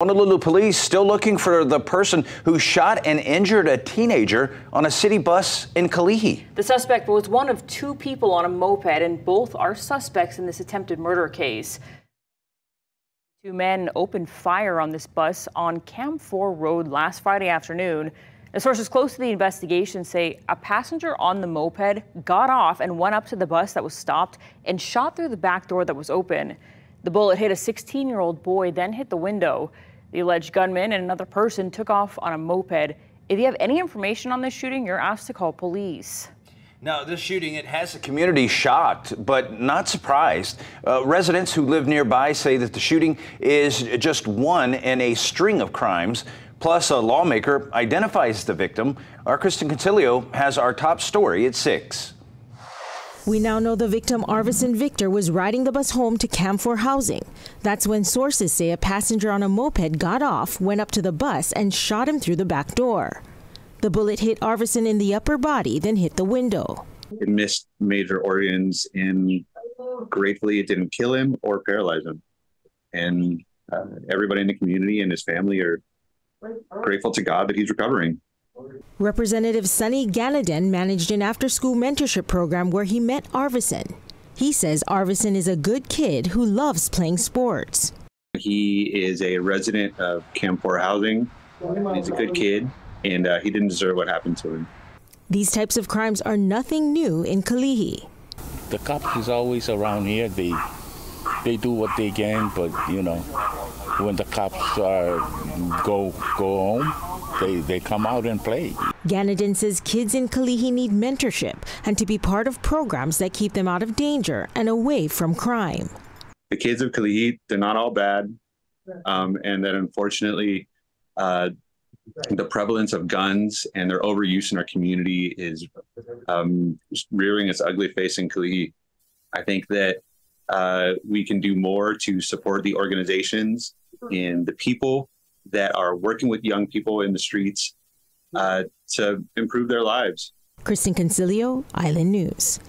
Honolulu police still looking for the person who shot and injured a teenager on a city bus in Kalihi. The suspect was one of two people on a moped, and both are suspects in this attempted murder case. Two men opened fire on this bus on Kam IV Road last Friday afternoon. Sources close to the investigation say a passenger on the moped got off and went up to the bus that was stopped and shot through the back door that was open. The bullet hit a 16 year old boy, then hit the window. The alleged gunman and another person took off on a moped. If you have any information on this shooting, you're asked to call police. Now, this shooting, it has the community shocked, but not surprised. Uh, residents who live nearby say that the shooting is just one in a string of crimes. Plus, a lawmaker identifies the victim. Our Kristen Concilio has our top story at 6. We now know the victim, Rvson Victor, was riding the bus home to Kam IV Housing. That's when sources say a passenger on a moped got off, went up to the bus, and shot him through the back door. The bullet hit Rvson in the upper body, then hit the window. It missed major organs, and gratefully, it didn't kill him or paralyze him. And uh, everybody in the community and his family are grateful to God that he's recovering. Representative Sonny Ganaden managed an after school mentorship program where he met Rvson. He says Rvson is a good kid who loves playing sports. He is a resident of Kam IV Housing. He's a good kid, and uh, he didn't deserve what happened to him. These types of crimes are nothing new in Kalihi. The cops is always around here. They they do what they can, but you know, when the cops uh, go go home, they, they come out and play. Ganaden says kids in Kalihi need mentorship and to be part of programs that keep them out of danger and away from crime. The kids of Kalihi, they're not all bad, um, and that unfortunately, uh, the prevalence of guns and their overuse in our community is um, rearing its ugly face in Kalihi. I think that uh, we can do more to support the organizations and the people that are working with young people in the streets uh, to improve their lives. Kristen Concilio, Island News.